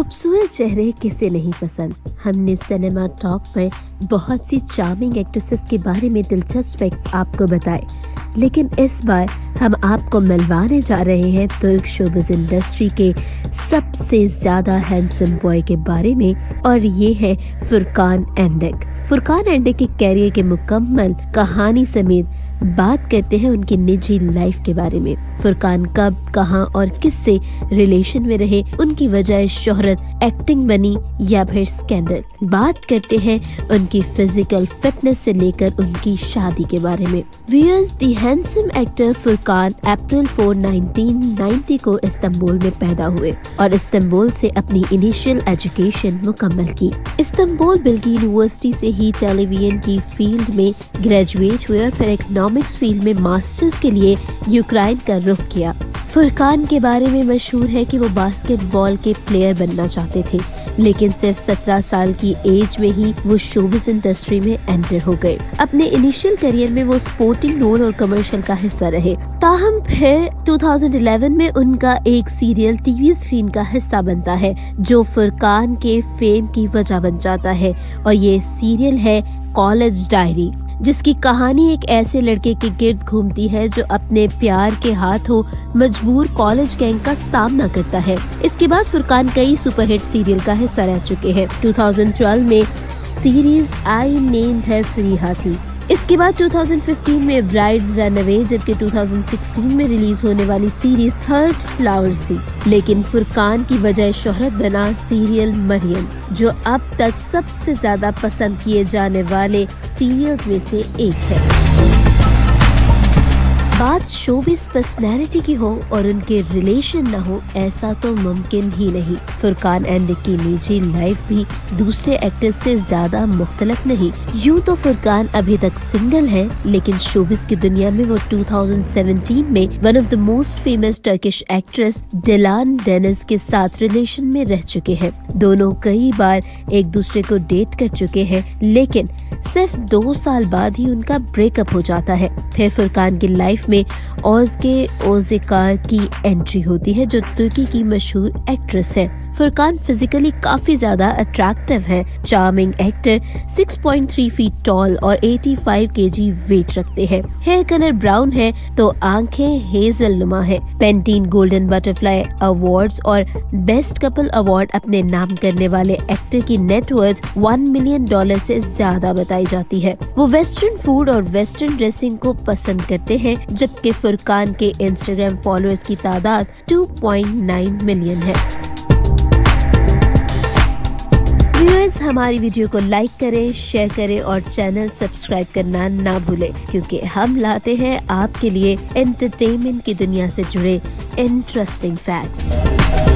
खूबसूरत चेहरे किसे नहीं पसंद? हमने सिनेमा टॉक में बहुत सी चार्मिंग एक्ट्रेसेस के बारे में दिलचस्प फैक्ट्स आपको बताए। लेकिन इस बार हम आपको मिलवाने जा रहे हैं तुर्क शोबिज इंडस्ट्री के सबसे ज़्यादा हैंडसम बॉय के बारे में, और ये है फुरकान एंडक। फुरकान एंडक के कैरियर के मुकम्मल कहानी समेत बात करते हैं उनकी निजी लाइफ के बारे में। फुरकान कब, कहाँ और किससे रिलेशन में रहे, उनकी वजह शोहरत एक्टिंग बनी या फिर स्कैंडल बात करते हैं उनकी फ़िज़िकल फिटनेस से लेकर उनकी शादी के बारे में। Wears the handsome actor Furkan अप्रैल 4 1990 को इस्तांबुल में पैदा हुए और इस्तांबुल से अपनी इनिशियल एजुकेशन मुकम्मल की। इस्तांबुल बिल्की यूनिवर्सिटी से ही टेलीविज़न की फ़ील्ड में ग्रेजुएट हुए और फिर इकोनॉमिक्स फ़ील्ड में मास्टर्स के लिए यूक्राइन का रुख किया। फुरकान के बारे में मशहूर है कि वो बास्केटबॉल के प्लेयर बनना चाहते थे, लेकिन सिर्फ़ सत्रह साल की एज में ही वो शोबिस इंडस्ट्री में एंटर हो गए। अपने इनिशियल करियर में वो स्पोर्टिंग रोल और कमर्शियल का हिस्सा रहे। ताहम फिर 2011 में उनका एक सीरियल टीवी स्क्रीन का हिस्सा बनता है, जो फुरकान के फेम की वजह बन जाता है, और ये सीरियल है कॉलेज डायरी जिसकी कहानी एक ऐसे लड़के के गिर्द घूमती है जो अपने प्यार के हाथों मजबूर कॉलेज गैंग का सामना करता है। इसके बाद फुरकान कई सुपरहिट सीरियल का हिस्सा रह चुके हैं। 2012 में सीरीज़ आई नेम्ड है फ्री हाथी। इसके बाद 2015 में ब्राइड्स रन अवे जबकि 2016 में रिलीज़ होने वाली सीरीज़ थर्ड फ्लावर्स थी। लेकिन फुरकान की बजाय शोहरत बना सीरियल मरियम, जो अब तक सबसे ज़्यादा पसंद किए जाने वाले सीरियल में से एक है। बात शोबिस पर्सनैलिटी की हो और उनके रिलेशन न हो, ऐसा तो मुमकिन ही नहीं। फुरकान एंड की निजी लाइफ भी दूसरे एक्टर्स से ज़्यादा मुख्तलफ नहीं। यूँ तो फुरकान अभी तक सिंगल है, लेकिन शोबिस की दुनिया में वो 2017 में one of the most famous Turkish actress Dilan Deniz के साथ रिलेशन में रह चुके हैं। दोनों कई बार एक दूसरे को डेट कर चुके हैं, लेकिन सिर्फ़ दो साल बाद ही उनका ब्रेकअप हो जाता है। फिर फुरकान की लाइफ में ओज के ओजिकार की एंट्री होती है, जो तुर्की की मशहूर एक्ट्रेस है। फुरकान फिजिकली काफ़ी ज़्यादा अट्रैक्टिव है। चार्मिंग एक्टर 6.3 फीट टॉल और 85 केजी वेट रखते हैं। हेयर कलर ब्राउन है तो आँखें हेजल नुमा है। पेंटीन गोल्डन बटरफ्लाई अवार्ड्स और बेस्ट कपल अवार्ड अपने नाम करने वाले एक्टर की नेटवर्थ वन मिलियन डॉलर से ज़्यादा बताई जाती है। वो वेस्टर्न फ़ूड और वेस्टर्न ड्रेसिंग को पसंद करते हैं, जबकि फुरकान के इंस्टाग्राम फॉलोअर्स की तादाद 2.9 मिलियन है। व्यूअर्स हमारी वीडियो को लाइक करें शेयर करें और चैनल सब्सक्राइब करना ना भूलें, क्योंकि हम लाते हैं आपके लिए एंटरटेनमेंट की दुनिया से जुड़े इंटरेस्टिंग फैक्ट्स